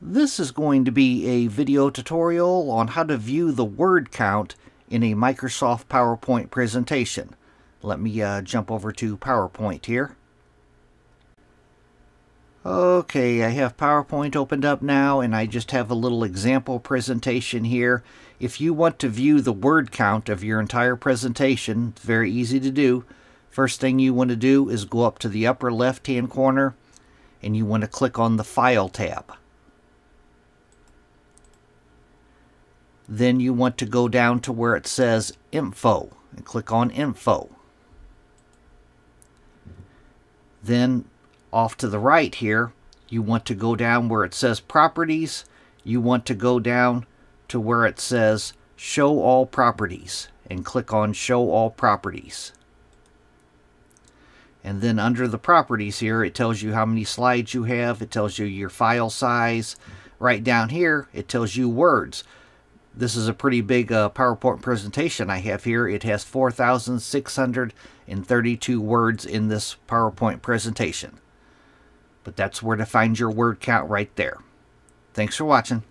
This is going to be a video tutorial on how to view the word count in a Microsoft PowerPoint presentation. Let me uh, jump over to PowerPoint here. Okay, I have PowerPoint opened up now and I just have a little example presentation here. If you want to view the word count of your entire presentation, it's very easy to do. First thing you want to do is go up to the upper left hand corner and you want to click on the File tab. Then you want to go down to where it says Info and click on Info. Then off to the right here, you want to go down where it says Properties. You want to go down to where it says Show All Properties and click on Show All Properties. And then under the properties here, it tells you how many slides you have. It tells you your file size. Right down here, it tells you words. This is a pretty big uh, PowerPoint presentation I have here. It has 4,632 words in this PowerPoint presentation. But that's where to find your word count right there. Thanks for watching.